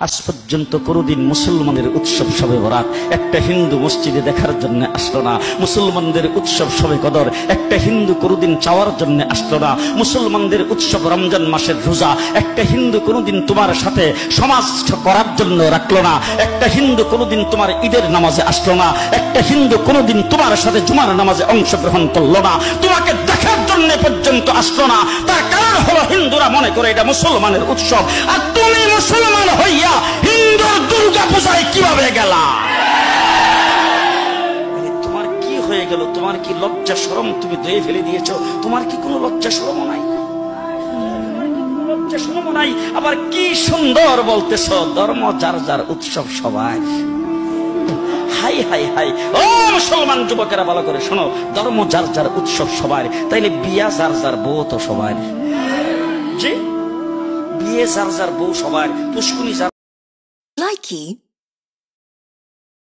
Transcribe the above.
আজ পর্যন্ত কোনোদিন মুসলমানের উৎসব সবে বরাত। একটা হিন্দু মসজিদে দেখার জন্য আসলো না। মুসলমানদের উৎসব সবে কদর। একটা হিন্দু কোনোদিন চাওয়ার জন্য আসলো না। মুসলমানদের উৎসব রমজান মাসের রোজা। একটা হিন্দু কোনোদিন তোমার সাথে সমাজ করার জন্য রাখল না। একটা হিন্দু কোনোদিন তোমার ঈদের নামাজে আসলো না। একটা হিন্দু কোনোদিন তোমার সাথে জুমার নামাজে অংশগ্রহণ করল না। তোমাকে দেখার জন্য পর্যন্ত আসলো না। তার কারণ হলো হিন্দুরা মনে করে এটা মুসলমানের উৎসব। আর তুমি মুসলমান কীভাবে তোমার কি হয়ে গেল? তোমার কি লজ্জা শরম তুমি দয়ে ফেলে দিয়েছ? তোমার কি কোনো লজ্জা শরম নাই? লজ্জা শরম নাই? আবার কি সুন্দর বলতেছ, ধর্ম যার যার উৎসব সবাই। High high high. ও, মুসলমান যুবকেরা, ভালো করে শোনো। ধর্ম যার যার উৎসব সবার তাইলে বিয়া যার যার বউ তো সবার জি? বিয়ে যার যার বউ সবার পুষ্কুনি যার Likey